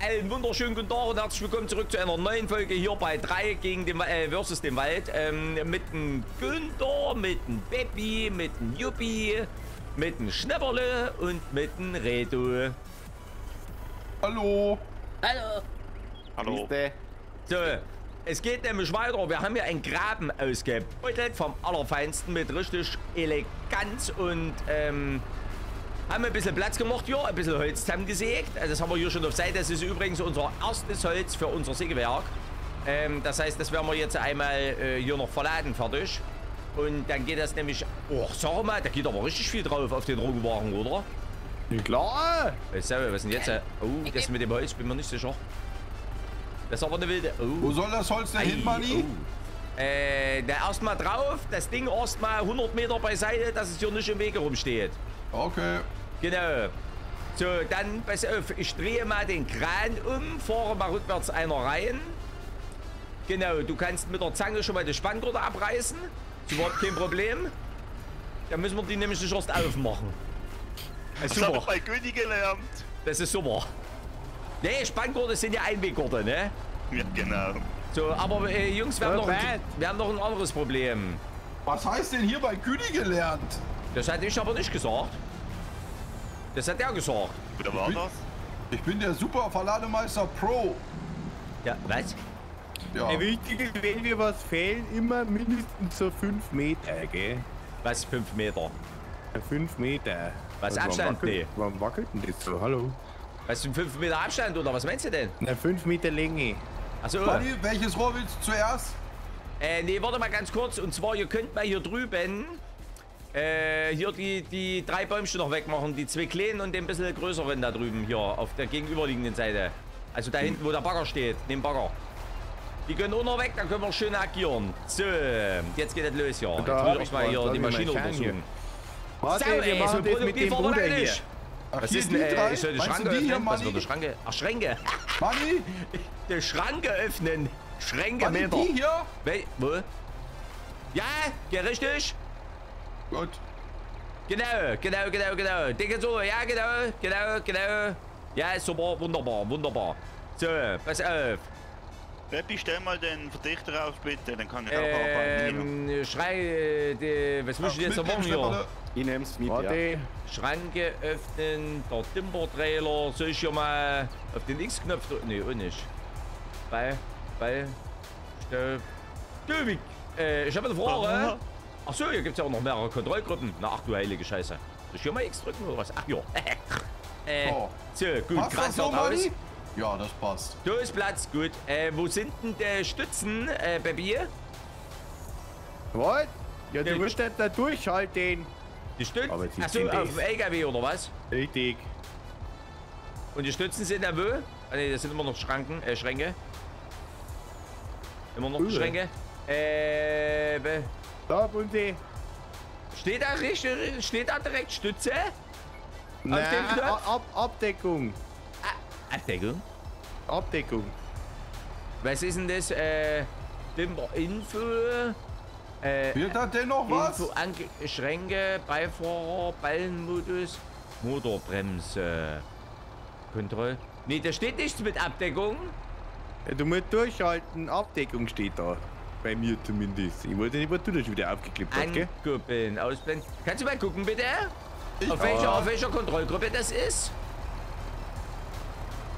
einen wunderschönen guten Tag und herzlich willkommen zurück zu einer neuen Folge hier bei 3 gegen den, äh, versus den Wald. Ähm, mit dem Günther, mit dem Beppi, mit dem Juppie, mit dem Schnepperle und mit dem Redo. Hallo. Hallo. Hallo. So, es geht nämlich weiter. Wir haben hier einen Graben ausgebeutelt vom Allerfeinsten mit richtig Eleganz und ähm, haben ein bisschen Platz gemacht hier, ein bisschen Holz zusammengesägt. Also das haben wir hier schon auf Seite. Das ist übrigens unser erstes Holz für unser Sägewerk. Ähm, das heißt, das werden wir jetzt einmal äh, hier noch verladen, fertig. Und dann geht das nämlich... Oh, sag mal, da geht aber richtig viel drauf auf den Rogenwagen, oder? Ja, klar. So, was ist denn jetzt? Oh, das mit dem Holz, bin mir nicht sicher. Das ist aber eine wilde... Oh. Wo soll das Holz denn hin, Manni? Oh. Äh, da erstmal drauf, das Ding erstmal 100 Meter beiseite, dass es hier nicht im Wege rumsteht. Okay. Genau. So, dann, pass auf, ich drehe mal den Kran um, fahre mal rückwärts einer rein. Genau, du kannst mit der Zange schon mal die Spanngurte abreißen. Ist überhaupt kein Problem. Dann müssen wir die nämlich nicht erst aufmachen. Das, Das habe ich bei König gelernt. Das ist super. Nee, Spanngurte sind ja Einweggurte, ne? Ja, genau. So, aber äh, Jungs, wir haben, noch ein, wir haben noch ein anderes Problem. Was heißt denn hier bei Kühni gelernt? Das hatte ich aber nicht gesagt. Das hat er gesagt. Oder war bin- das? Ich bin der Super Verlademeister Pro. Ja, was? Ja. Wichtig ist, wenn wir was fehlen, immer mindestens so 5 Meter, gell? Was, 5 Meter? 5 Meter. Was, warum Abstand? Wackelt, Nee. Warum wackelt denn das so? Hallo? Was, 5 Meter Abstand oder was meinst du denn? Na, 5 Meter Länge. Achso. Manni, welches Rohr willst du zuerst? Äh, nee, warte mal ganz kurz. Und zwar, ihr könnt mal hier drüben äh, hier die, die drei Bäumchen noch wegmachen. Die zwei kleinen und den bisschen größeren da drüben hier auf der gegenüberliegenden Seite. Also da hinten, wo der Bagger steht, neben Bagger. Die können auch noch weg, dann können wir schön agieren. So, jetzt geht es los hier. Jetzt Da will ich mal hier die Maschine untersuchen. Warte, wir ey, so das mit dem produktiv waren wir Bruder da hier. nicht. Ach, Was ist denn, drei? ich soll die Schranke die hier, öffnen? Was für die Schranke? Ach, Schränke. Manni? die Schranke öffnen. Schränke, Manni, die hier? Wel wo? Ja, ja, richtig. Gut. Genau, genau, genau, genau. Dicke so, ja, genau, genau, genau. Ja, super, wunderbar, wunderbar. So, pass auf. Peppi, stell mal den Verdichter auf, bitte. Dann kann ich auch arbeiten. Ähm, Schrei, äh, die, was muss ich jetzt noch machen hier? Ich nehm's mit, ja. Warte. Schranke öffnen, der Timber-Trailer. Soll ich hier mal auf den X-Knopf drücken? Nee, auch nicht. Bei, bei, Stopp. Dövig. Äh, ich habe eine Frage. Ach so, hier gibt es ja auch noch mehrere Kontrollgruppen. Na, ach du heilige Scheiße. Soll ich hier mal X drücken oder was? Ach ja. äh, So. so, gut, Passt Kranz so, aus. Ja, das passt. Da ist Platz, gut. Äh, wo sind denn die Stützen, äh, Baby? Was? Ja, Ja, du musst das da durchhalten. Die Stützen? Aber sie Achso, auf dem LKW oder was? Richtig. Und die Stützen sind da wo? Ah ne, das sind immer noch Schranken, äh, Schränke. Immer noch Cool. Schränke. Äh, be- Da, Bunsi. steht da richtig, steht da direkt Stütze? Na, dem Knopf? Ab Ab Abdeckung. Abdeckung. Abdeckung. Was ist denn das? Äh, Info. Äh, Wird da denn noch was? Info, Ange Schränke, Beifahrer, Ballenmodus, Motorbremse. Kontroll. Nee, da steht nichts mit Abdeckung. Ja, du musst durchhalten. Abdeckung steht da. Bei mir zumindest. Ich wollte nicht, was du da schon wieder aufgeklippt hast, gell? Ankuppeln, ausblenden. Kannst du mal gucken, bitte? Ich Auf welcher, Ja. auf welcher Kontrollgruppe das ist?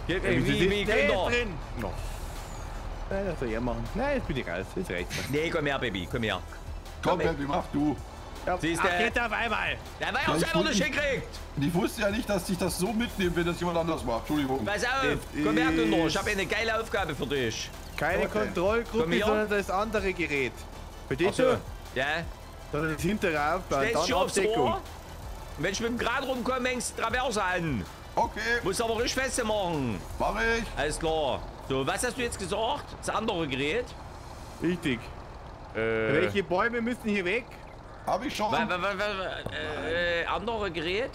Wie, Ja, wie, wieso wie, ist der Günther? drin? No. Nein, das soll er machen. Nein, jetzt bin ich raus. Das reicht mir. Nee, komm her, Baby, komm her. Komm, ey. Baby, mach du. Ja, Siehst ach, du? jetzt auf einmal. Der war ja auch selber nicht hinkriegt. Ich wusste ja nicht, dass ich das so mitnehme, wenn das jemand anders macht. Entschuldigung. Pass auf, Das komm her, Günther. Ich habe eine geile Aufgabe für dich. Keine Okay. Kontrollgruppe, sondern das andere Gerät. Verstehst du? Ja? Sondern das hintere Aufbau, Stellst dann Abdeckung. Und wenn ich mit dem Grad rumkomme, hängst du Traverse an. Okay, Musst aber richtig festmachen. mach ich. Alles klar. So, was hast du jetzt gesagt? Das andere Gerät? Richtig. Äh, Welche Bäume müssen hier weg? Hab ich schon. wa, wa, wa, wa, äh, andere Gerät?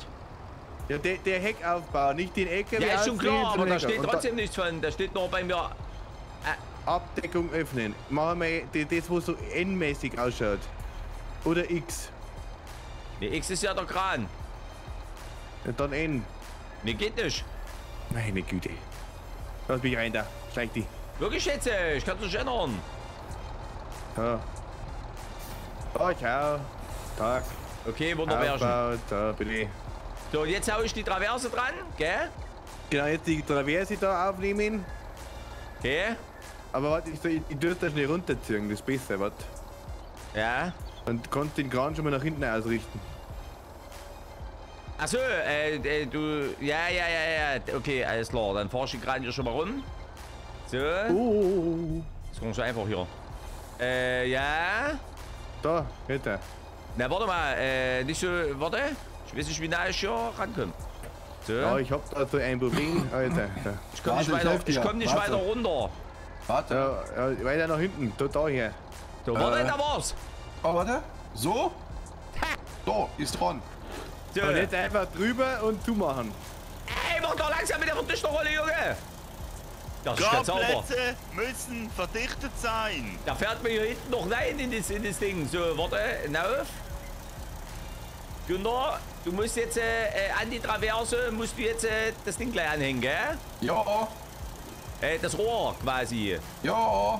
Ja, der, der Heckaufbau, nicht den LKW Ja, ist schon klar, aber da steht trotzdem nichts von. Da steht nur bei mir. da Abdeckung öffnen. Machen wir das, wo so N-mäßig ausschaut. Oder X. Ne, X ist ja der Kran. Und dann N. Ne, geht nicht. Meine Güte. Lass mich rein da. Steig die. Wirklich jetzt? äh, Ich kann es nicht erinnern. Ja. Oh, ciao. Tag. Okay, wunderbar. Aufbau, da bin ich. So, und jetzt hau ich die Traverse dran, gell? Genau, jetzt die Traverse da aufnehmen. Okay. Aber warte, ich, ich, ich dürfte das schnell runterziehen, das ist besser, warte. Ja. Und kannst den Kran schon mal nach hinten ausrichten. Achso, äh, äh, du. Ja, ja, ja, ja. Okay, alles klar. Dann fahr ich den Kran hier schon mal rum. So. Oh. Das kommt schon einfach hier. Äh, ja. Da, hinter. Na, warte mal. Äh, nicht so. Warte. Ich weiß nicht, wie nah ich hier rankomme. So. Ja, ich hab da so ein Problem. Alter. Da. ich komme nicht, weiter, ich komm nicht weiter runter. Warte. Ja, ja, weiter nach hinten. Da, da hier. So, warte, Äh. da war's. Oh, warte. So? So, ist dran. So. Und jetzt einfach drüber und zumachen. Ey, mach doch langsam mit der Verdichterrolle, Junge. Das ist ganz sauber. Grabplätze müssen verdichtet sein. Da fährt mir hier hinten noch rein in das, in das Ding. So, warte, hinauf. Günther, du musst jetzt äh, äh, an die Traverse, musst du jetzt äh, das Ding gleich anhängen, gell? Ja, Äh, das Rohr quasi. ja.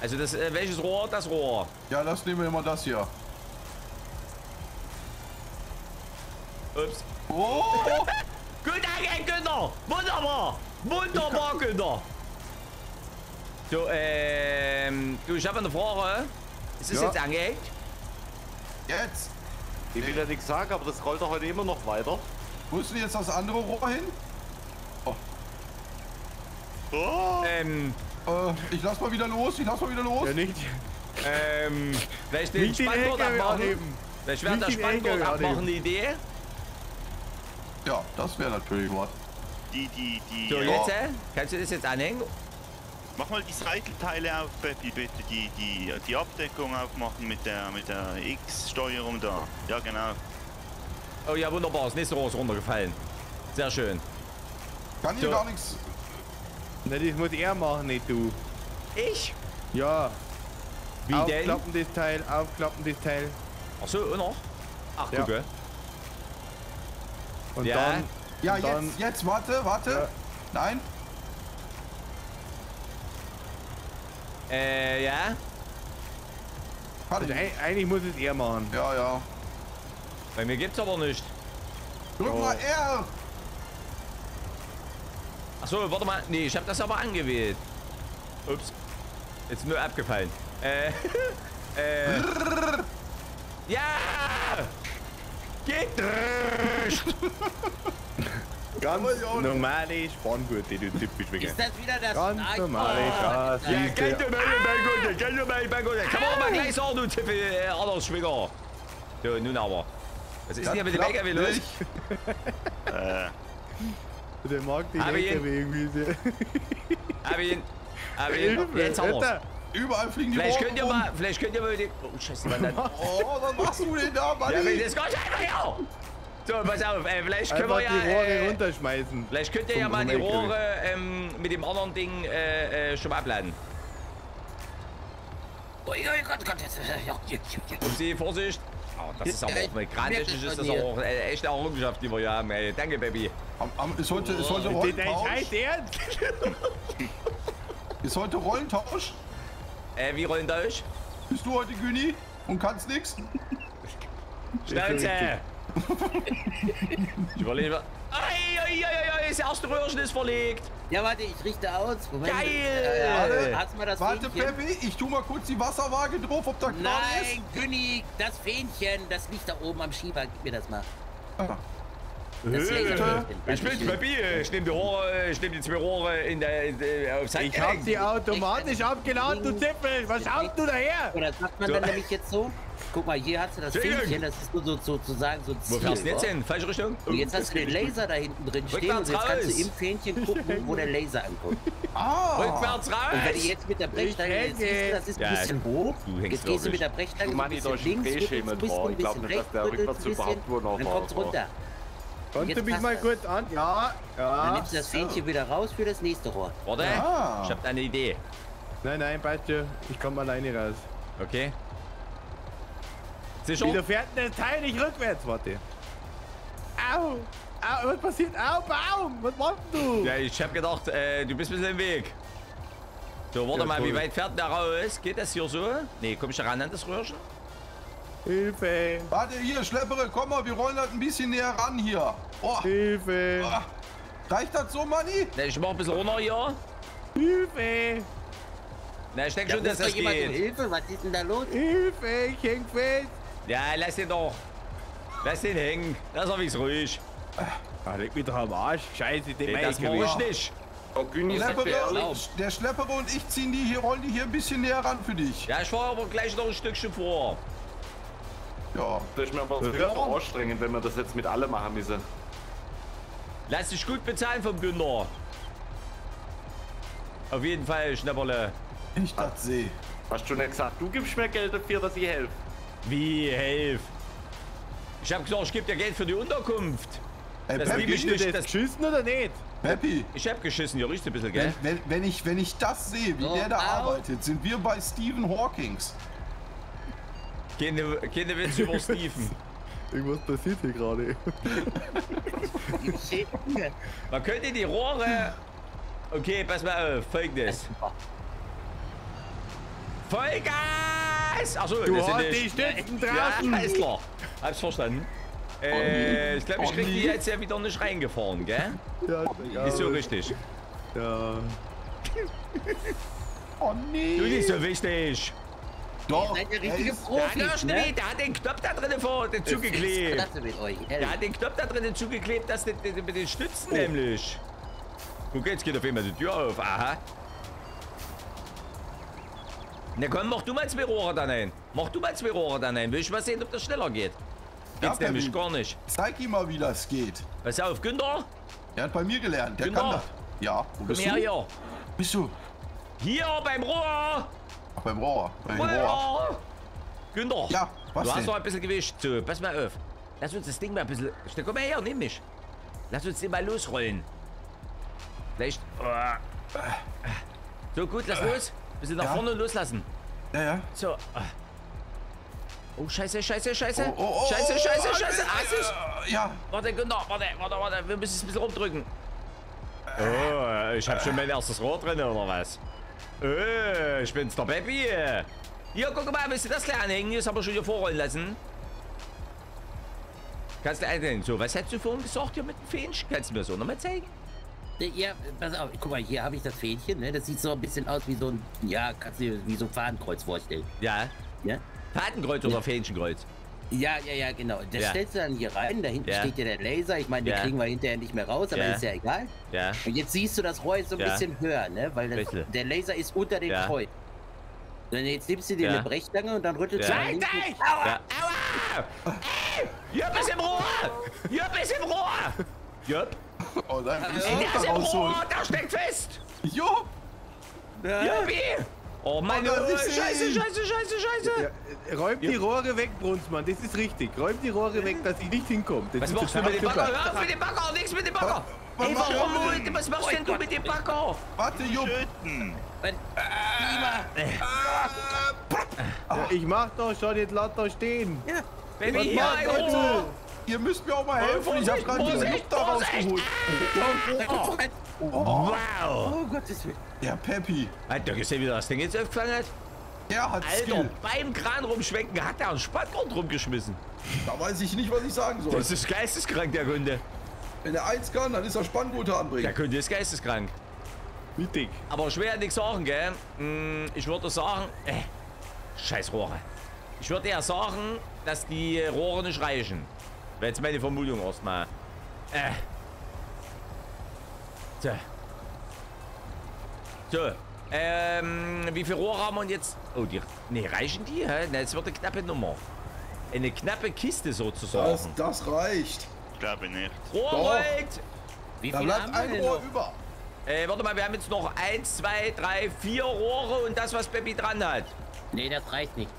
Also das, äh, welches Rohr? Das Rohr. Ja, das nehmen wir mal das hier. Ups. Oh, Gut angehängt, Günther. Wunderbar. Wunderbar, Günther. So, ähm, du, ich habe eine Frage. Ist es Ja. jetzt angehängt? jetzt. Ich will ja nichts sagen, aber das rollt doch heute immer noch weiter. Musst du jetzt das andere Rohr hin? Oh, Ähm, Äh, ich lass mal wieder los, ich lass mal wieder los. Ja, nicht, ähm, vielleicht den Spanngurt abmachen. Vielleicht wäre den Spanngurt abmachen eine Idee. Ja, das wäre natürlich was. die, die, die. So, jetzt, äh, kannst du das jetzt anhängen? Mach mal die Seitelteile auf, Peppi, bitte. Die, die, die Abdeckung aufmachen mit der, mit der X-Steuerung da. Ja, genau. Oh ja, wunderbar. Das nächste Rohr ist runtergefallen. Sehr schön. Kann hier So. gar nichts. Na, das muss er machen, nicht du. Ich? Ja. Wie denn? aufklappen das Teil, aufklappen das Teil. Ach so, noch? Ach, Ja. gucke. Und Ja. dann. Ja, und dann, jetzt, jetzt, warte, warte. Ja. Nein, Äh, ja. Also, eigentlich muss es er machen. Ja, ja. Bei mir gibt's aber nicht. Drück mal R. Ach so, warte mal. Nee, ich habe das aber angewählt. Ups. Jetzt nur abgefallen. Äh, äh. ja! Geht nicht! Ganz normale Spanngurte, du typisch Winger. Ist das wieder das Ganz Nein, normale das- Ja, mein Gott, kein Dummel, mein Gott. Kann man auch mal gleich sagen, du Tippe, äh, anders Schwinger. So, nun aber. Was ist denn hier mit dem LKW los? nicht. Der mag den Hab ich ihn. LKW irgendwie. Hab ihn. Hab ihn. Jetzt haben wir's. Überall fliegen die Vielleicht könnt ihr mal, vielleicht könnt ihr mal den... Oh, scheiße, Mann. dann- Oh, was machst du denn da, Ja, wenn Manni? das Gott einfach hier! So, pass auf, äh, vielleicht können Einfach wir ja... die Rohre Äh, runterschmeißen. vielleicht könnt ihr ja mal die. Rohre ähm, mit dem anderen Ding äh, äh, schon mal abladen. Ui, ui, Gott, Gott, jetzt, ja, ja, ja, ja. Sie, Vorsicht. Oh, das ist aber auch, mit krantechnisch ist das aber auch äh, echt eine Errungenschaft, die wir hier haben. Ey. Danke, Baby. Am, am, ist heute, ist heute dein Rollentausch? Ist heute Rollentausch? Äh, wie rollen durch? Bist du heute Güni und kannst nix? Schnauze! Ich überlege mal. Ei, ei, ei, ei, ei, das erste Röhrchen ist verlegt. Ja, warte, ich richte aus. Moment. Geil! Äh, hast du mal das Warte, Fähnchen? Peppi, ich tu mal kurz die Wasserwaage drauf, ob da gerade ist. Nein, Günni, das Fähnchen, das liegt da oben am Schieber. Gib mir das mal. Ah, Laserfähnchen. Ich bin Baby, ich nehme die Rohre, ich nehme die zwei Rohre in der, in der aufs Ich hab sie automatisch abgeladen, du Zippel. Was schaust du daher? Oder sagt man So. dann nämlich jetzt so? Guck mal, hier hast du das. Fähnchen, das ist so, so, sozusagen so ein Wo Ziel. fährst du jetzt hin? Falsche Richtung? Und jetzt hast du den Laser da hinten drin stehen und Rückwärts jetzt kannst raus. du im Fähnchen gucken, wo der Laser anguckt. Ah, Rückwärts Und wenn du raus! jetzt mit der Brechstange, jetzt siehst du, das ist ein Ja, bisschen hoch. du hängst Jetzt gehst du mit der Brechstange ein bisschen links, ein bisschen, drauf. ein Ich glaub bisschen nicht, dass rechts, der rüttelst rückwärts ein bisschen, überhaupt nur noch dann war, kommt's aber- runter. Kannst Jetzt du mich mal das. kurz an? Ja, Dann ja. nimmst du das Fähnchen wieder raus für das nächste Rohr. Warte, Ah. ich hab eine Idee. Nein, nein, passt schon. Ich komm alleine raus. Okay. Wieso Sicher? fährt denn das Teil nicht rückwärts? Warte. Au! Au, was passiert? Au, Baum! Was machst du? Ja, ich hab gedacht, äh, du bist ein bisschen im Weg. So, warte Ja, mal, wie weit fährt der raus? Geht das hier so? Nee, komm ich da ran an das Röhrchen? Hilfe! Warte, hier, Schleppere, komm mal, wir rollen das ein bisschen näher ran hier. Oh, Hilfe! ah. reicht das so, Manni? Ne, ich mach ein bisschen runter hier. Hilfe! Na, ich denke Da schon, dass das jemand geht. Hilfe. Was ist denn da los? Hilfe! Ich häng fest! Ja, lass den doch. Lass den hängen. Lass er wenigstens ruhig. Ah, leg mich doch am Arsch. Scheiße, den Nee, das ich mach ich nicht. Oh, Schleppere, der Schleppere und ich ziehen die hier, rollen die hier ein bisschen näher ran für dich. Ja, ich fahr aber gleich noch ein Stückchen vor. Ja. Das ist mir aber Ja. anstrengend, wenn wir das jetzt mit alle machen müssen. Lass dich gut bezahlen vom Günther. Auf jeden Fall, Schnapperle. Ich das sehe. Hast du nicht gesagt, du gibst mir Geld dafür, dass ich helfe? Wie, helf. Ich hab gesagt, ich geb dir Geld für die Unterkunft. Ey, Das liebe ich Peppi, nicht. das geschissen oder nicht? Peppi, ich hab geschissen, hier riecht ein bisschen, wenn, gell? wenn, wenn, ich, wenn ich das sehe, wie So, der da au. arbeitet, sind wir bei Stephen Hawkings. Keine, keine Witz über Steven. Irgendwas passiert hier gerade. Man könnte die Rohre... Okay, pass mal auf, folgendes. Vollgas! Achso, Du hast die- Stützen Ja, draußen! ist klar. Hab's verstanden. Äh, ich glaube, ich krieg die jetzt ja wieder nicht reingefahren, gell? Ja, Ist so richtig. Ja. Oh nee. Du, nicht so wichtig. Doch, Seid er richtige Der Profis, erst ne? nicht, der hat den Knopf da drinnen vor, den zugeklebt. Klasse mit euch, Der ehrlich. hat den Knopf da drinnen zugeklebt, dass mit den Stützen nämlich. Guck, jetzt geht auf einmal die Tür auf. Aha. Na komm, mach du mal zwei Rohre dann ein. Mach du mal zwei Rohre dann ein. Will ich mal sehen, ob das schneller geht. Geht's Ja, nämlich gar nicht. Zeig ihm mal, wie das geht. Pass auf, Günther. Er hat bei mir gelernt, der Genau. kann das. Ja, wo Komm bist her du? hier. Bist du? Hier beim Rohr. Ach, beim Rohr. Beim Rohr. Rohr. Günther. Ja, was Du hast denn? noch ein bisschen Gewicht. So, pass mal auf. Lass uns das Ding mal ein bisschen... Komm mal her, nimm mich. Lass uns den mal losrollen. Vielleicht... So, gut, lass los. Bisschen nach Ja. vorne loslassen. Ja, ja. So. Oh, scheiße, scheiße, scheiße. Oh, oh, oh, scheiße, oh, scheiße, oh, scheiße. äh, Hast du's? äh, Ja. Warte, Günther, warte, warte, warte. Wir müssen es ein bisschen rumdrücken. Oh, ich habe schon mein erstes Rohr drin, oder was? Oh, ich bin's, der Baby. Hier, guck mal, willst du das gleich anhängen? Das haben wir schon hier vorrollen lassen. Kannst du einhängen. So, was hättest du vorhin gesagt hier mit dem Fähnchen? Kannst du mir so nochmal zeigen? Ja, pass auf, guck mal, hier habe ich das Fähnchen, ne? Das sieht so ein bisschen aus wie so ein, ja, kannst du dir wie so ein Fadenkreuz vorstellen. Ja. Ja? Fadenkreuz oder Fähnchenkreuz? Ja, ja, ja, genau. Das Ja. stellst du dann hier rein, da hinten Ja. steht ja der Laser. Ich meine, den Ja. kriegen wir hinterher nicht mehr raus, aber Ja. ist ja egal. Ja. Und jetzt siehst du, das Rohr ist so ein Ja. bisschen höher, ne? Weil das, der Laser ist unter dem Ja. Kreuz. Und jetzt nimmst du dir Ja. eine Brechstange und dann rüttelst Ja. du nach links. Ja. Aua! Ey, hier bist im Rohr! Hier bist im Rohr! Jupp. Oh nein, ich Ey, der ist da im. Rohr! Der steckt fest! Jo. Juppi! Oh Mann, Oh, oh, das ist scheiße, scheiße, scheiße, scheiße! Ja, räumt die Rohre weg, Brunsmann, das ist richtig. Räumt die Rohre weg, dass ich nicht hinkomme. Das Was ist machst du mit dem Bagger? Hör auf mit dem Bagger! Nichts mit dem Bagger! Was Ey, warum? Was machst denn du mit dem Bagger? Warte, Jupp. Schütten! Was? Ja, ich mach doch schon, jetzt lass doch stehen. Baby, Was macht ein ihr? Müsst mir auch mal helfen. Ich hab gerade Vorsicht, Jupp da rausgeholt. Wow! Oh Gottes Willen. Der Peppi. Hat der gesehen, wie das Ding jetzt aufgefangen hat? Der hat Alter, Skill. beim Kran rumschwenken hat er einen Spanngrund rumgeschmissen. Da weiß ich nicht, was ich sagen soll. Das ist geisteskrank, der Kunde. Wenn er eins kann, dann ist er Spanngurte Der anbringen. Kunde ist geisteskrank. Mittig. Aber schwer nichts sagen, gell? Hm, Ich würde sagen, äh, scheiß Rohre. Ich würde eher sagen, dass die Rohre nicht reichen. Wäre jetzt meine Vermutung erstmal. Äh. So. So. Ähm, wie viele Rohre haben wir jetzt? Oh, die. Ne, reichen die? Hä? Ne, es wird eine knappe Nummer. Eine knappe Kiste Das, sozusagen. das reicht. Ich glaube nicht. Rohrgold! Wie Da viel bleibt haben wir ein Rohr noch? über. Äh, warte mal, wir haben jetzt noch eins, zwei, drei, vier Rohre und das, was Baby dran hat. Nee, das reicht nicht.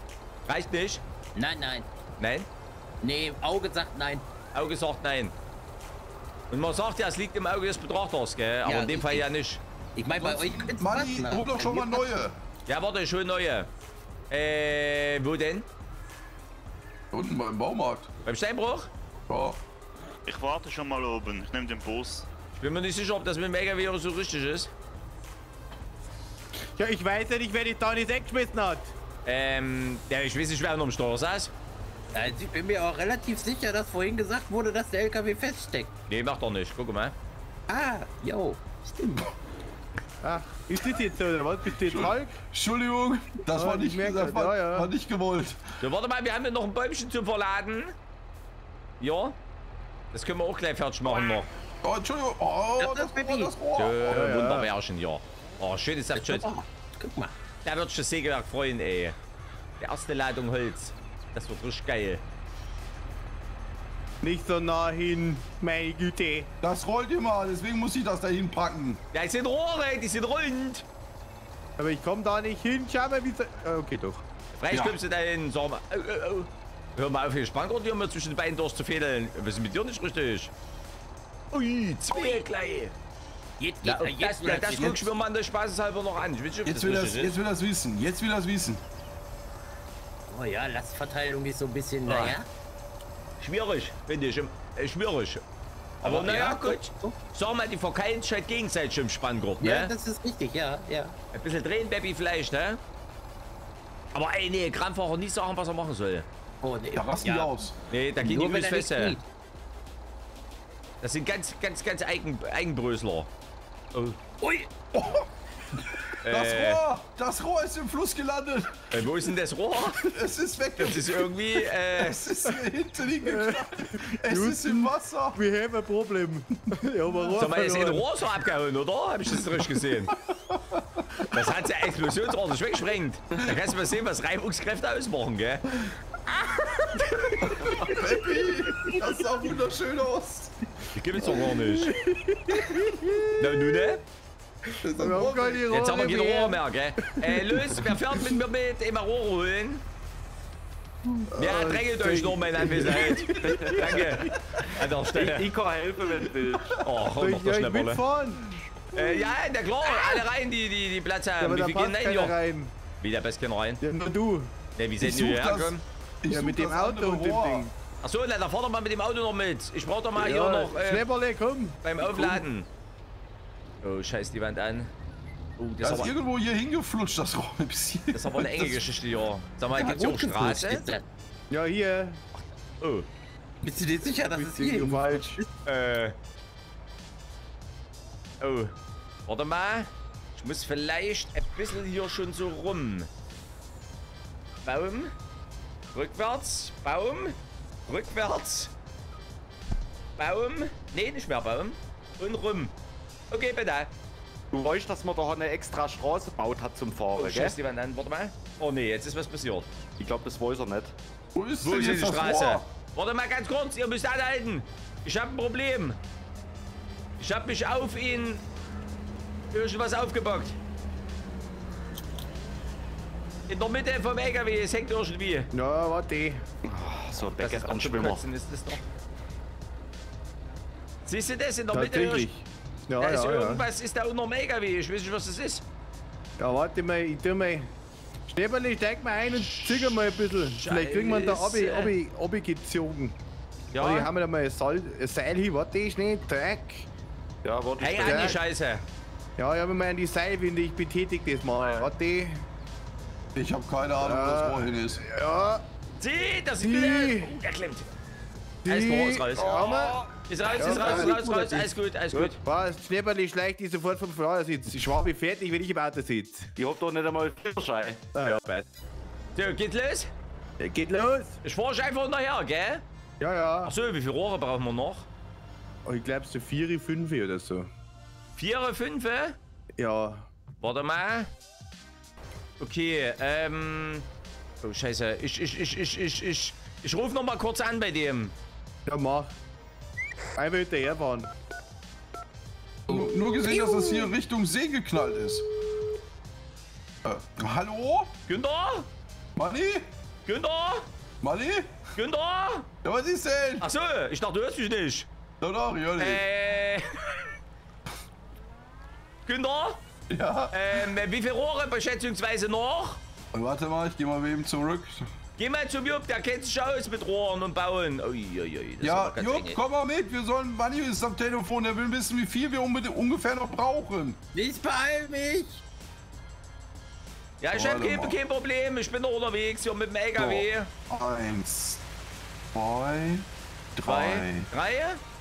Reicht nicht? Nein, nein. Nein? Nee, Auge sagt nein. Auge sagt nein. Und man sagt ja, es liegt im Auge des Betrachters, gell? Aber Ja, in dem Fall ja nicht. Ich meine, bei euch Manni, hol doch schon mal neue. Ja, warte, schon neue. Äh, wo denn? Unten beim Baumarkt. Beim Steinbruch? Ja. Ich warte schon mal oben. Ich nehme den Bus. Ich bin mir nicht sicher, ob das mit dem LKW so richtig ist. Ja, ich weiß ja nicht, wer die da nicht weggeschmissen hat. Ähm, ja, ich weiß nicht, wer noch am Steuer saß. Also ich bin mir auch relativ sicher, dass vorhin gesagt wurde, dass der LKW feststeckt. Nee, macht doch nicht. Guck mal. Ah, yo, stimmt. Ach, ist das jetzt so, oder was? Bist du jetzt Hulk? Entschuldigung, das Ah, war ich nicht, merke das das, war, ja, ja. war nicht gewollt. So, warte mal, wir haben hier noch ein Bäumchen zu verladen. Ja. Das können wir auch gleich fertig machen noch. Oh, Entschuldigung. Oh, Das das, Baby. das Rohr. So, ja. Wunderwärchen, ja. Oh, schönes Saftschutz. Oh, guck mal. Da wird sich das Sägewerk freuen, ey. Die erste Ladung Holz. Das wird richtig geil. Nicht so nah hin, meine Güte. Das rollt immer, deswegen muss ich das dahin packen. Ja, es sind Rohre, die sind rund. Aber ich komme da nicht hin. Schau mal, wie. Ah, Okay, doch. Vielleicht Ja. kommst du da hin, sag mal. Oh, oh, oh. Hör mal auf, hier Spanngurt hier mal zwischen den Beinen durchzufädeln. Was ist mit dir nicht richtig? Ui, zwei gleich. Jetzt das, jetzt ja, das jetzt. guck ich mir mal der Spaßeshalber noch an. Ich ob Jetzt will, das, jetzt will das wissen. Jetzt will das wissen. Oh ja, Lastverteilung ist so ein bisschen, naja. Schwierig, finde ich. Äh, schwierig. Aber naja, gut. Sag mal, die verkeilen sich halt gegenseitig im Spanngurt, ne? Ja, das ist richtig, ja, ja. Ein bisschen drehen, Baby, vielleicht, ne? Aber ey, nee, Kranfahrer nie sagen, was er machen soll. Oh, nee. Da rasten die aus. Nee, da gehen Nur die übelst. Das sind ganz, ganz, ganz Eigen, Eigenbrösler. Oh. Ui, Das Äh, Rohr! Das Rohr ist im Fluss gelandet! äh, wo ist denn das Rohr? Es ist weg! Das ist irgendwie, äh, Es ist hinten hingeknallt! Es ist im Wasser! We have a problem. ja, aber sag mal, ist ein. Rohr so abgehauen, oder? Hab ich das richtig gesehen? Das hat ja explosionsordentlich weggesprengt. Da kannst du mal sehen, was Reibungskräfte ausmachen, gell? Baby! Das sah wunderschön aus! Die gibt's doch gar nicht. Na, nun, ne? Das. Jetzt haben wir keine. Rohr mehr, gell? Äh, los, wer fährt mit mir mit? Immer Rohr holen. Ja, drängelt euch noch mal in Anwesenheit. Danke. An der Stelle. Ich kann helfen, wenn du willst. Oh, komm, mach ich doch euch schnell, mitfahren? Äh, ja, na klar, alle rein, die, die, die Platz Ja, haben. aber Wie viel gehen rein hier? rein. Wie, da passt keiner rein? Ja, nur du. Ne, wie Ich sind die such hierher das, gekommen? ich Ja, mit dem das Auto und dem. Ding. Achso, na, da fahr doch mal mit dem Auto noch mit. Ich brauch doch mal hier Ja, noch äh, Schnäpperle, komm. beim Aufladen. Oh, scheiß die Wand an. Oh, das Das ist, aber, irgendwo hier hingeflutscht, das Rohr ein bisschen. das ist aber eine enge Geschichte hier. Sag mal, gibt's hier auch Straße? Ja, hier. Oh. Bist du dir sicher, dass es Bist du hier falsch. Äh. Oh. Warte mal. Ich muss vielleicht ein bisschen hier schon so rum. Baum. Rückwärts. Baum. Rückwärts. Baum. Nee, nicht mehr Baum. Und rum. Okay, bitte. Du weißt, dass man da eine extra Straße gebaut hat zum Fahren, Oh, gell? scheiß die Wand an. Warte mal. Oh nee, jetzt ist was passiert. Ich glaube, das weiß er nicht. Wo ist Wo denn ist denn die Straße? Rohr? Warte mal ganz kurz, ihr müsst anhalten. Ich habe ein Problem. Ich habe mich auf ihn irgendwas aufgebockt. In der Mitte vom LKW, es hängt irgendwie. Ja, warte. So ein Das ist Bäcker auch zum Schwimmer. Kotzen, ist das doch. Siehst du das in der Mitte? Tatsächlich. Ja, Da ist ja, ja. irgendwas, ist da unter dem LKW. Ich weiß nicht, was das ist. Ja, warte mal, ich tu mal. Schnäpperle, steig mal ein und züge mal ein bisschen. Vielleicht kriegen wir da obi, Scheiße. obi, obi gezogen. Ja. Ja, Warte, haben wir da mal ein, Sal ein Seil hin. Warte, ist nicht. Dreck. Ja, warte, ich an Ja. die Scheiße. Ja, ich habe mal an die Seilwinde, ich betätige das mal. Warte. Ich habe keine Ahnung, wo das Rohr hin ist. Ja, Sieh, das ist wieder. Oh, der klemmt. Alles die. ist raus. Ja, mal. Ist raus, Ja, ist raus, ist gut, raus, gut, raus. Alles gut, alles gut. Was? Schnäpperle schleicht die sofort vom Fahrersitz. Ich war wie fertig, wenn ich im Auto sitze. Ich hab doch nicht einmal Führerschein. Ja, bad. So, geht los? Ja, Geht los. Ich fahr einfach nachher, gell? Ja, ja. Achso, wie viele Rohre brauchen wir noch? Oh, ich glaube so 4, 5 oder so. Vier, fünf? Ja. Warte mal. Okay, ähm. Oh, Scheiße. Ich, ich, ich, ich, ich, ich. Ich ruf noch mal kurz an bei dem. Ja, mach. Einfach hinterherfahren. Nur, nur gesehen, dass das hier Richtung See geknallt ist. Äh, hallo? Günther? Manni? Günther? Manni? Günther? Ja, was ist denn? Achso, ich dachte, du hörst mich nicht. Doch, doch, ja, nicht. Äh. Günther? Ja. Ähm, wie viele Rohre schätzungsweise noch? Warte mal, ich gehe mal eben zurück. Geh mal zum Jupp, der kennt sich aus mit Rohren und Bauen. Uiuiui, das ist Ja, Jupp, eng. komm mal mit. Wir sollen, Manni ist am Telefon. Der will wissen, wie viel wir ungefähr noch brauchen. Ich beeil mich. Ja, ich hab Warte kein, kein Problem. Ich bin noch unterwegs hier mit dem LKW. So, eins, zwei, drei, drei,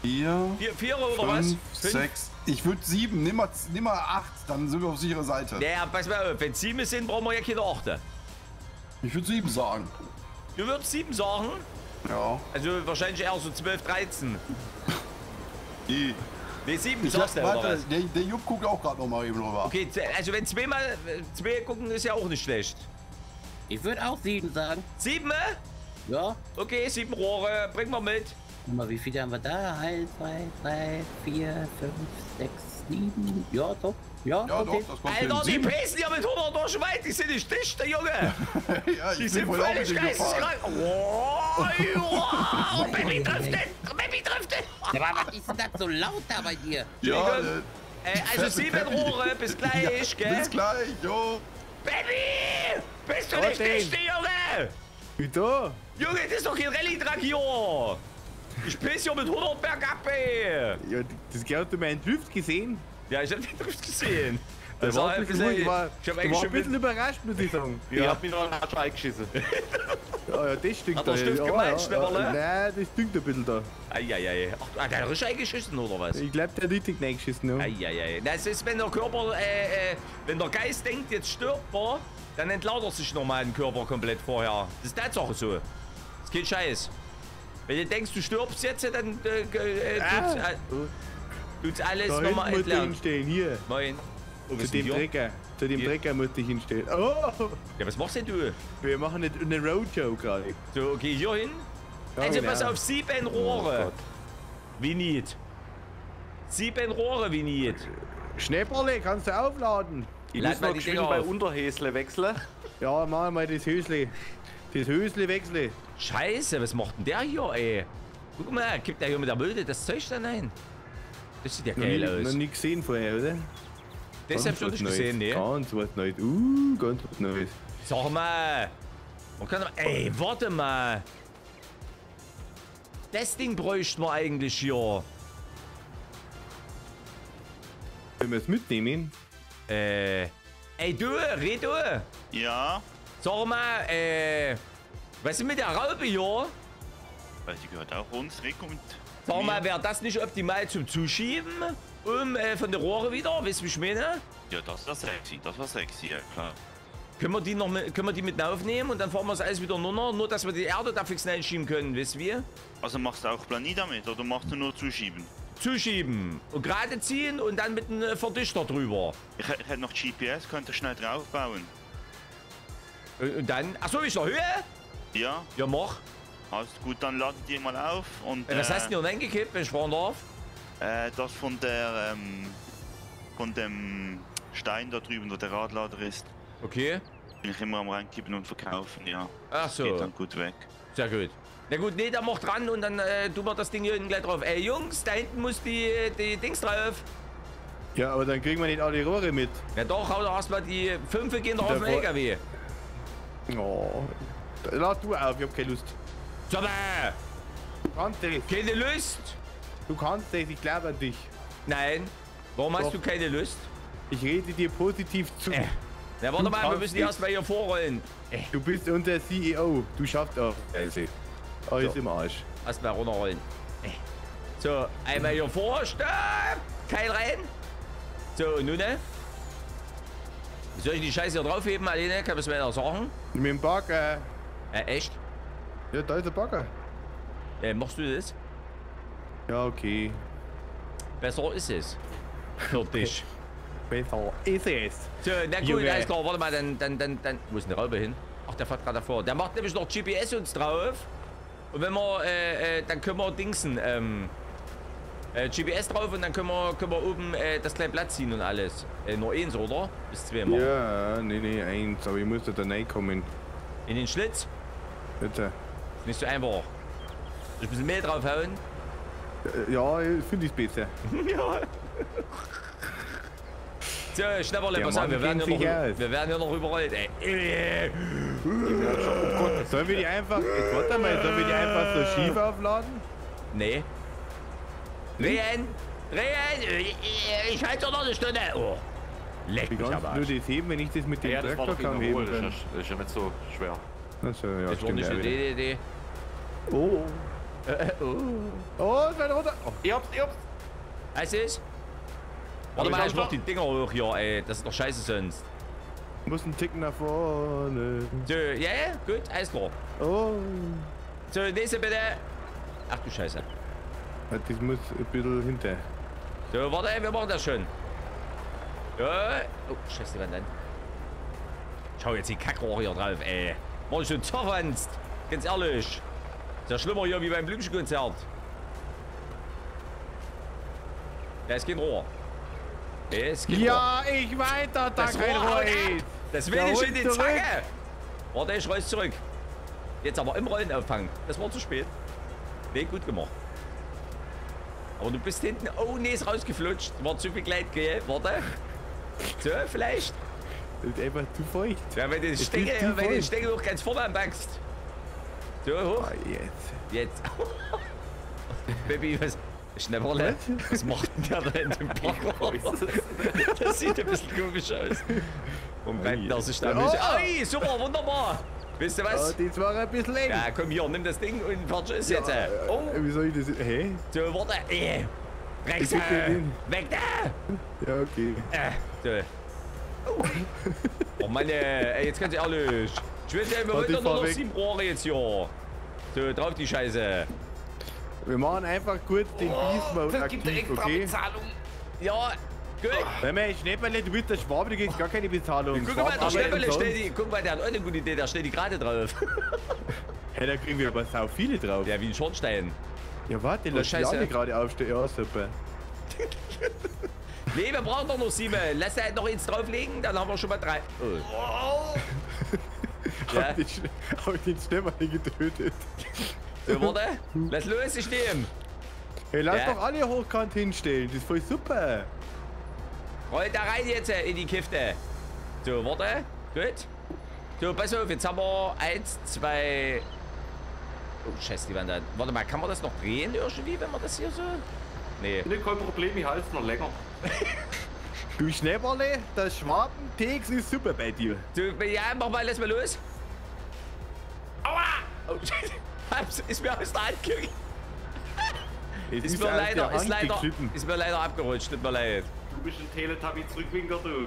vier, vier, vier oder was? fünf, sechs. Ich würde sieben. Nimm mal, nimm mal acht. Dann sind wir auf sicherer Seite. Naja, pass mal auf. Wenn sieben sind, brauchen wir ja keine achte. Ich würde sieben sagen. Du würdest sieben sagen? Ja. Also wahrscheinlich eher so 12, 13. Die. Ne, sieben Ich sagst du, oder was? der, der Jupp guckt auch gerade noch mal eben rüber. Okay, also wenn zweimal, äh, zwei gucken, ist ja auch nicht schlecht. Ich würde auch sieben sagen. Sieben? äh? Ja. Okay, sieben Rohre, bring mal mit. Guck mal, wie viele haben wir da? Eins, zwei, drei, vier, fünf, sechs, sieben. Ja, doch. Ja, Ja, okay. doch, das kommt Alter, die hin. pacen ja mit 100 durch den Wald, die sind nicht dicht, der Junge. ja, ich Die sind auch völlig geisteskrank. Oh, oh, Baby driftet, Baby driftet. Ja, aber was ist denn das so laut da bei dir? Ja, äh, Äh, also sieben. Rohre, bis gleich, gell? bis gleich, jo. Baby, bist du Was nicht dicht, Junge? Wieso? Junge, das ist doch kein Rallye-Truck hier. Ich piss hier mit 100 bergab, ey. Ja, das hast du meinen Drift gesehen? Ja, ich hab den Drift gesehen. Das war ein bisschen, ich war, ich hab war schon ein bisschen mit, überrascht, muss ich sagen. Ich hab mich noch einen Hatsch eingeschissen. Ja, ja, das stinkt Hat der da. Stift ja, gemeint, ja, Schlepperle? ja. Nein, das stinkt ein bisschen da. Eieiei. Ach, hat der richtig eingeschissen, oder was? Ich glaube, der hat richtig reingeschissen. Ja. Eieiei. Das ist, wenn der Körper, äh, äh, wenn der Geist denkt, jetzt stirbt er, dann entlaut er sich nochmal den Körper komplett vorher. Das ist Tatsache so. Das ist kein Scheiß. Wenn du denkst, du stirbst jetzt, dann äh, äh, tut's, Ah. Tut's alles Da nochmal entlernen. hinstellen, hier. Moin. Oh, Zu dem? Trecker. Zu dem Hier. Trecker musste ich hinstellen. Oh! Ja, was machst denn du? Wir machen eine, eine Roadshow gerade. So, okay, hier hin. Ja, also genau. pass auf, sieben Rohre. wie nicht. Sieben Rohre, wie nicht. Schnäpperle, kannst du aufladen? Ich Lad muss mal die Dinger bei. Unterhäsle wechseln. Ja, mach mal das Hösle. Das Hösle wechsle. Scheiße, was macht denn der hier, ey? Guck mal, gibt der hier mit der Mulde das Zeug da rein? Das sieht ja Noch geil nie, noch aus. nie gesehen vorher, oder? Das hab ich schon nicht gesehen, ne? Ganz was Neues. Uh, ganz was Neues. Sag mal. Man kann aber, ey, warte mal. Das Ding bräuchten wir eigentlich hier. Wenn wir es mitnehmen, Äh, ey du, red du. Ja, Sag mal, äh, was ist mit der Raupe hier? weil die gehört auch uns weg und. Mal, wäre das nicht optimal zum Zuschieben? Um äh, von der Rohre wieder, weißt du, wie ich meine? Ja, das war sexy, das war sexy, ja klar. Können wir die noch mit, können wir die mit aufnehmen und dann fahren wir das alles wieder runter, nur dass wir die Erde da fix reinschieben können, wisst ihr? Also machst du auch Planie damit oder machst du nur zuschieben? Zuschieben und gerade ziehen und dann mit einem Verdichter drüber. Ich, ich hätte noch GPS, könnte schnell draufbauen. Und, und dann, achso, ist der Höhe? Ja, Ja, mach. Also gut, dann lade die mal auf und. Was äh, hast du denn hier reingekippt, wenn ich fahren darf? Äh, das von der, ähm, von dem Stein da drüben, wo der Radlader ist. Okay. Bin ich immer am reinkippen und verkaufen, ja. Ach Geht so, dann gut weg. sehr gut. Na gut, nee, dann mach dran und dann äh, tun wir das Ding hier hinten gleich drauf. Ey, Jungs, da hinten muss die, die Dings drauf. ja, aber dann kriegen wir nicht alle Rohre mit. Ja doch, hau doch erstmal die fünf gehen doch auf den LKW. Oh. Lad du auf, ich hab keine Lust. Du kannst das. keine Lust? Du kannst das, ich glaube an dich. Nein. Warum hast Doch. du keine Lust? Ich rede dir positiv zu. Äh. Na, warte Du mal, wir müssen die nicht. erstmal hier vorrollen. Du bist unser CEO. Du schaffst auch. Also. Alles So. im Arsch. Erstmal runterrollen. Äh. So, einmal hier vor, stopp! Keil rein. So, und nun? ne? Soll ich die Scheiße hier draufheben, Aline? Kann man es mir noch sagen? Mit dem Bagger. Äh, echt? Ja, da ist der Bagger. Äh, machst du das? Ja, okay. Besser ist es. Für dich. Besser ist es. So, na gut, Junge. alles klar, warte mal, dann, dann, dann, dann, wo ist denn der Raube hin? Ach, der fährt gerade davor. Der macht nämlich noch GPS uns drauf. Und wenn wir, äh, äh, dann können wir Dingsen, ähm, äh, GPS drauf und dann können wir, können wir oben äh, das kleine Blatt ziehen und alles. Äh, nur eins, oder? Bis zweimal. Ja, nee, nee, eins. Aber ich muss da reinkommen. In den Schlitz. Bitte. Ist nicht so einfach. Soll ich ein bisschen Mehl draufhauen? Äh, Ja, finde ich besser. ja. So, Schnapperle, pass auf, wir werden, ja sich noch, wir werden ja noch überrollt, ey. Äh, Sollen wir die einfach, jetzt warte mal, sollen wir die einfach so schief aufladen? Nee. Rehen! Rehen! Äh, Ich halte doch noch eine Stunde. Oh. Leck Wie mich aber Arsch. das heben, wenn ich das mit dem Ja, das Traktorkamm gegen heben das kann? ist, ja- das ist ja nicht so schwer. Achso, ja, Das war stimmt. nicht Ja, eine wieder. Idee, Idee. oh. Oh, es fällt runter. Oh, Ich hab's, ich hab's. Was ist? Warte ich mal, ich mach schon- die Dinger hoch hier, ey. Das ist doch scheiße sonst. muss ein Ticken nach vorne. So, ja, ja, gut, alles klar. Oh. So, nächste bitte. Ach du Scheiße. Ja, Das muss ein bisschen hinter. So, warte, wir machen das schon. Ja. Oh, scheiße, die Wand an. Schau jetzt die Kackrohre hier drauf, ey. Mach ich so zerwanzt. Ganz ehrlich. Ist ja schlimmer hier wie beim Blümchenkonzert. Da ist kein Rohr. Da ist kein Rohr. Ja, ich weiter, da Das kein Rohr Rohr ist. Das will Der ich in die zurück. Zacke. Warte, ich roll's zurück. Jetzt aber im Rollen auffangen. Das war zu spät. Nee, gut gemacht. Aber du bist hinten. Oh, nee, ist rausgeflutscht. War zu viel Gleit, gell? Warte. So, vielleicht. Das ist einfach zu feucht. Ja, wenn du den Stängel, wenn du den voll. Stängel hoch ganz vorne anpackst. So, hoch. Ah, jetzt. Jetzt. Baby, was? Schnäpperle? Was macht denn der da in dem Bagger? Das sieht ein bisschen komisch aus. Und reibt er sich da Oh. Ei, super, wunderbar. Wisst ihr was? das war ein bisschen eng. Ja, komm hier, nimm das Ding und fertig ist jetzt. äh. Oh, Äh, Wie soll ich das? Hä? so, warte. Äh. Rechts. Äh. Weg da. Ja, okay. Äh. So. Oh. oh Mann, ey, jetzt ganz ehrlich. Ich will ja, wir Warte, wollen doch ich fahr nur noch sieben Rohre jetzt hier. So, drauf die Scheiße. Wir machen einfach kurz den Beast Mode aktiv, okay? Bezahlung. Ja, gut. Wenn man Schnäpperle, du bist der Schwabe, du kriegst gar keine Bezahlung. Guck mal, der sonst. die, guck mal, der hat auch eine gute Idee, der stellt die gerade drauf. Hey, da kriegen wir aber sau viele drauf. Ja, Ja, wie ein Schornstein. warte, lass die alle gerade aufstehen. Ja, super. Nee, wir brauchen doch noch sieben. Lass halt noch eins drauflegen, dann haben wir schon mal drei. Oh. Ja. Hab den, Sch- hab ich den Schnäpperle getötet. So, warte. Lass los, ich nehme. Hey, lass Ja. doch alle hochkant hinstellen, das ist voll super. Roll da rein jetzt äh, in die Kiste. So, warte. Gut. So, pass auf, jetzt haben wir eins, zwei. Oh, scheiße, die waren da. Warte mal, kann man das noch drehen irgendwie, wenn man das hier so. Nee. Nee, kein Problem, ich halte noch länger. Du Schnäpperle, das Schwabentex ist super bei dir. So, ja, mach mal, lass mal los. Aua! Oh, scheiße. Hab's- ist mir aus der Hand gegangen. Es Ist, mir leider, ist, leider, ist mir leider abgerutscht, tut mir leid. Du bist ein Teletubby-Zurückwinker, du.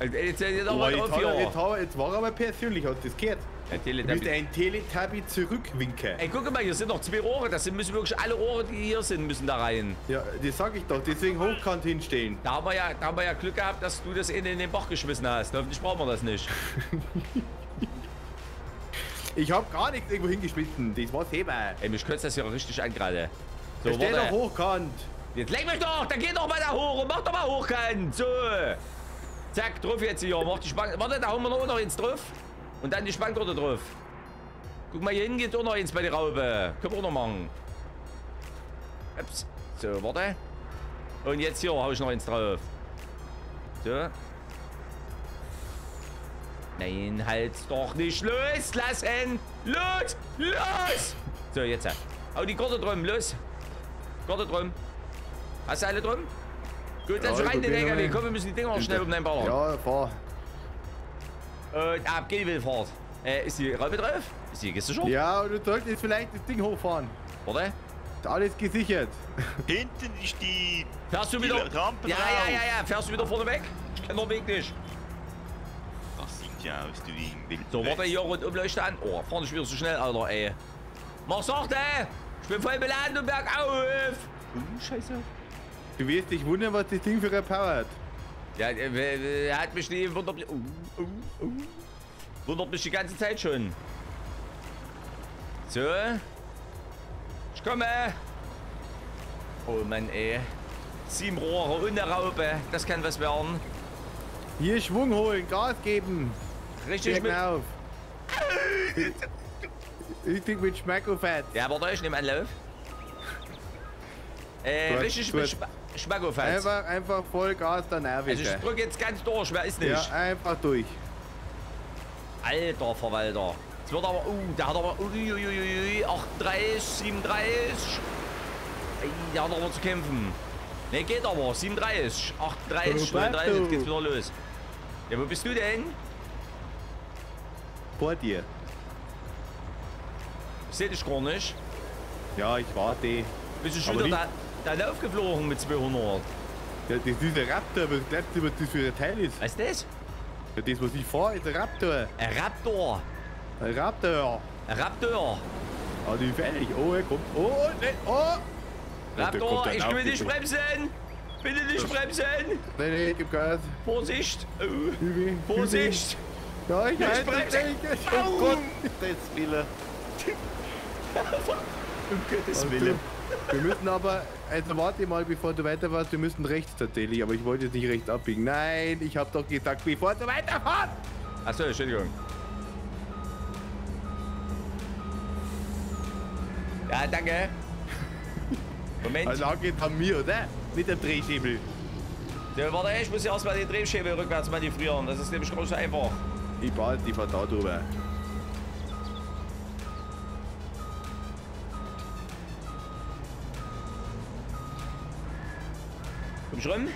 Also, Jetzt, jetzt noch Oh, mal jetzt, auf hat hier. jetzt, hat jetzt war er aber persönlich, hast du das gehört? Ja, Du bist Teletubby. ein Teletubby-Zurückwinker. Ey, guck mal, hier sind noch zwei Rohre. Das sind, müssen wirklich alle Rohre, die hier sind, müssen da rein. Ja, das sag ich doch, deswegen hochkant hinstellen. Da haben wir ja, da haben wir ja Glück gehabt, dass du das in, in den Bach geschmissen hast. Hoffentlich brauchen wir das nicht. Ich hab gar nichts irgendwo hingeschmissen, das war's Heber. Ey, mich kotzt das hier richtig an gerade. So, Stell doch warte. hochkant. Jetzt leg mich doch! Dann geh doch mal da hoch und mach doch mal hochkant. So. Zack, drauf jetzt hier. Mach die Spann. Warte, da hauen wir noch, noch eins drauf. Und dann die Spanngurte drauf. Guck mal, hier hinten geht auch noch eins bei der Raube. Können wir auch noch machen. Ups. So, warte. Und jetzt hier hau ich noch eins drauf. So. Nein, halt's doch nicht loslassen! Los! Los! So, jetzt. Hau die Gurte drum, los! Gurte drum. Hast du alle drum? Gut, dann Ja, schon rein den LKW. Komm, wir müssen die Dinger noch schnell um den Ballern. Ja, fahr. Und ab geht die. Äh, ist die Raube drauf? Ist die gesichert? Ja, und du solltest vielleicht das Ding hochfahren. Warte. Ist alles gesichert. Hinten ist die. Fährst du Die wieder? Rampe ja, drauf. ja, ja, ja. Fährst du wieder vorne weg? Ich kenn den Weg nicht. Ja aus, du Wild. So, warte hier und umleuchte an. Oh, fahr nicht wieder so schnell, Alter, ey. Mach sachte! Ich bin voll beladen und bergauf! Uh, scheiße. Du wirst dich wundern, was das Ding für eine Power hat. Ja, äh, äh, hat mich die wundert mich. Uh, uh, uh. Wundert mich die ganze Zeit schon. So. Ich komme. Oh Mann, ey. Sieben Rohre und eine Raupe. Das kann was werden. Hier Schwung holen, Gas geben. Richtig mit. auf. Richtig mit Schmacko fett. Ja, warte, ich nehme Anlauf. Äh, Gut, richtig gut. mit. Spa Schmackofatz. Einfach, einfach Vollgas der Nerven. Also ich drück jetzt ganz durch, wer ist nicht? ja, einfach durch. Alter Verwalter. Es wird aber, uh, der hat aber, uiuiui, 38, 37. Ey, Der hat aber zu kämpfen. Ne, geht aber, 37, 38, Oh, 39, jetzt geht's wieder los. Ja, wo bist du denn? Vor dir. Ich seh dich gar nicht. Ja, ich warte. Bist du schon Aber wieder da, da aufgeflogen mit 200? Ja, das ist der Raptor, was glaubst du, was das für ein Teil ist? Was ist das? Ja, das, was ich fahre, ist ein Raptor. Ein Raptor. Ein Raptor. Ein Raptor. Ah, die ist fertig. Oh, er kommt. Oh, ne, oh. Raptor, ich will nicht bitte. bremsen. Bitte nicht bremsen. Nein, nein, gib Gas. Vorsicht. Vorsicht. Ja, ich Nicht halte bremsen. das nicht. Au. Oh Gott, das Wille. Um Gottes Also, wir müssen aber, also warte mal, bevor du weiterfährst, wir müssen rechts tatsächlich, aber ich wollte jetzt nicht rechts abbiegen. Nein, ich habe doch gesagt, bevor du weiterfährst. Achso, Entschuldigung. Ja, danke. Moment. Also geht an mir, oder? Mit dem Drehschäbel. Ja, warte, ich muss ja erstmal die Drehscheibe rückwärts manövrieren. Das ist nämlich groß einfach. Ich baue die von da drüber. Komm? Nee.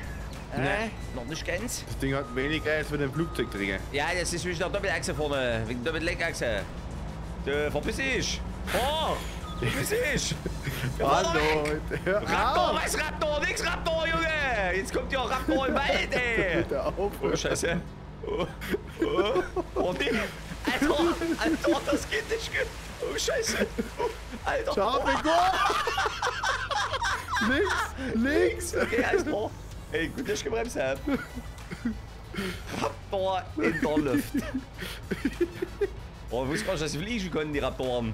Äh, noch nicht ganz. Das Ding hat weniger als für den Flugzeugträger. Ja, das ist wegen der Doppelachse vorne. Wegen der Doppellenkachse. Du, verpiss dich. Oh, verpiss dich. Hör Raptor, was Raptor? Nix Raptor, Junge. Jetzt kommt ja Raptor im Wald, ey. Hör auf. Oh, Scheiße. Oh, oh, oh nee. Alter, Alter, das geht nicht gut. Oh, Scheiße. Oh, Alter. Scharfe Gurt. links, links. Okay, alles klar. Ey, gut, dass ich gebremst hab. Raptor in der Luft. Oh, ich wusste gar nicht, dass sie fliegen konnten, die Raptoren.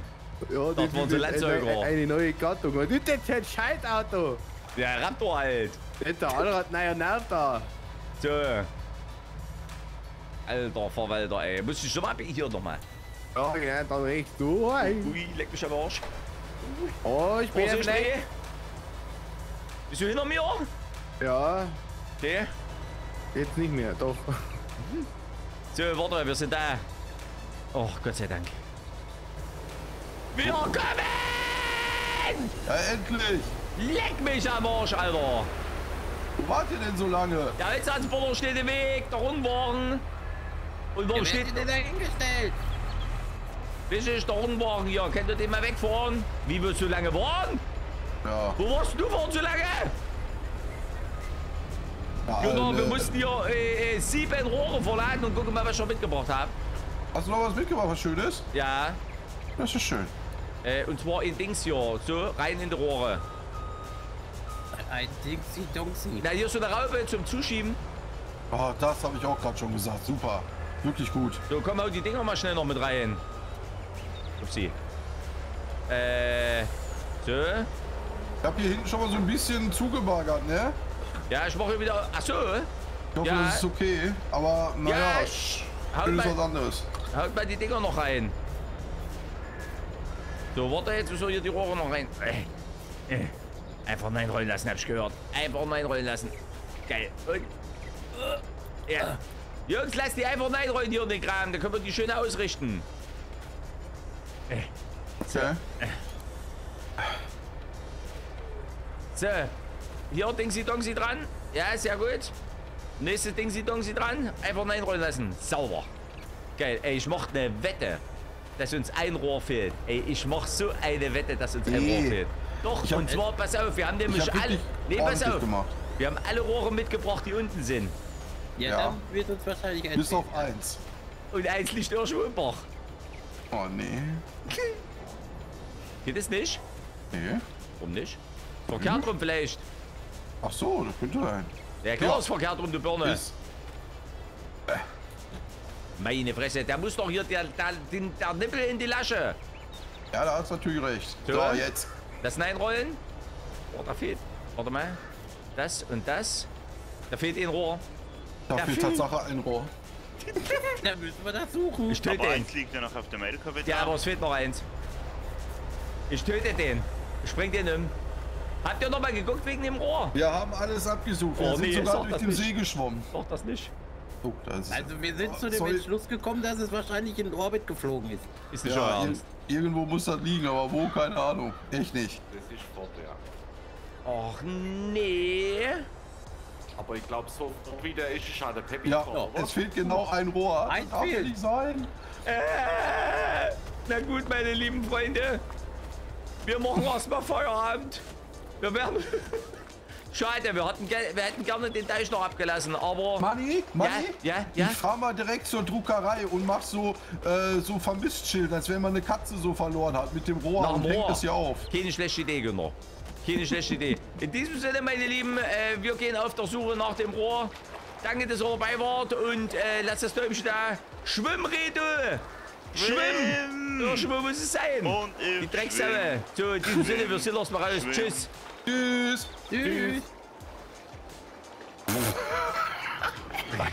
Ja, Das waren so Landsäuger. eine, neue Gattung. Und ist jetzt ein Scheißauto. Der Raptor halt. Nicht der andere hat neuer Nerv da. So. Alter Verwalter, ey. Muss ich schon mal hier nochmal. Ja, ja, dann rechts durch. Ui, leck mich am Arsch. Oh, ich bin Vorsicht, vielleicht. ey. Bist du hinter mir? Ja, Okay. jetzt nicht mehr, doch. So, warte, wir sind da. Oh, Gott sei Dank. Wir kommen! Ja, endlich! Leck mich am Arsch, Alter! Wo wart ihr denn so lange? Der Holztransporter steht im Weg, der Rundwagen. Und warum steht... denn da hingestellt? Der Rundwagen hier. Könnt ihr den mal wegfahren? Wie wir so lange waren? Ja, Wo warst du vorhin so lange? ja Genau, wir mussten hier äh, äh, sieben Rohre verladen und gucken mal, was ich schon mitgebracht habe. Hast du noch was mitgebracht, was Schönes? Ja, Das ist schön. äh, und zwar in Dings hier. So, rein in die Rohre. Ein Dingsi Dongsi. Na, hier ist so eine Raube zum Zuschieben. Oh, das habe ich auch gerade schon gesagt. Super. Wirklich gut. So, komm, hau die Dinger mal schnell noch mit rein. Upsi. Äh, so. Ich habe hier hinten schon mal so ein bisschen zugebagert, ne? Ja, ich mache wieder... Ach so. Ich hoffe, Ja. das ist okay. Aber naja, Ja, ich... Haut schön ist was mal, anderes. haut mal die Dinger noch rein. So, warte, jetzt wir hier die Rohre noch rein. Äh, äh. Einfach nein rollen lassen, hab ich gehört. Einfach nein rollen lassen. Geil. Und, äh, ja. Jungs, lass die einfach nein rollen hier in den Kram. Dann können wir die schön ausrichten. Äh, Okay. So. Hier, Dingsi Dongsi dran. Ja, sehr gut. Nächste Dingsi Dongsi dran. Einfach nein rollen lassen. Sauber. Geil. Ey, ich mach eine Wette, dass uns ein Rohr fehlt. Ey, ich mach so eine Wette, dass uns ein Nee. Rohr fehlt. Doch, Ich hab- und zwar, pass auf, wir haben Ich nämlich alle... Nee, pass auf. gemacht. Wir haben alle Rohre mitgebracht, die unten sind. Ja, Ja. dann wird uns wahrscheinlich ein. Bis auf eins. Und eins liegt irgendwo im Bach. Oh, nee. Geht es nicht? Nee. Warum nicht? Verkehrt rum vielleicht. Ach so, das könnte sein. Ja klar Ja. ist verkehrt rum, du Birne. Ist. Meine Fresse, der muss doch hier der, der, den, der Nippel in die Lasche. Ja, da hast du natürlich recht. So. So, jetzt. Das Nein-Rollen. Oh, da fehlt. Warte mal. Das und das. Da fehlt ein Rohr. Da Ja, fehlt viel. Tatsache ein Rohr. Da müssen wir das suchen. Ich töte Aber den. eins liegt ja noch auf dem LKW Ja, aber es fehlt noch eins. Ich töte den. Ich spring den um. Habt ihr noch mal geguckt wegen dem Rohr? Wir haben alles abgesucht. Wir Oh, sind nee, sogar durch das den nicht. See geschwommen. Doch, das nicht. Oh, da ist es. Also wir sind zu dem Soll- Entschluss gekommen, dass es wahrscheinlich in Orbit geflogen ist. Ist nicht Ja, ir Ernst. irgendwo muss das liegen, aber wo, keine Ahnung. Echt nicht. Das ist fort, ja. Och, nee. Aber ich glaube, so wie der ist, ist halt der Peppi Ja, dran, oder? es fehlt genau ein Rohr. Ein das darf ja fehlt. nicht sein. Äh, na gut, meine lieben Freunde. Wir machen erstmal Feierabend. Wir werden... Schade, wir, hatten, ge- wir hätten gerne den Teich noch abgelassen, aber... Manni, Manni, ja, ja. ich fahr mal direkt zur Druckerei und mach so, äh, so Vermissschild, als wenn man eine Katze so verloren hat mit dem Rohr Nach und dem hängt Rohr. das hier auf. Keine schlechte Idee, Günther. Keine schlechte Idee. In diesem Sinne, meine Lieben, äh, wir gehen auf der Suche nach dem Rohr. Danke, dass ihr dabei wart und äh, lasst das Däumchen da. Schwimm, Redo! Schwimm! Schwimm! Ja, schwimmen muss es sein! Und Die Drecksame! So, in diesem Sinne, wir sehen uns mal raus. Schwimm. Tschüss! Tschüss! Tschüss.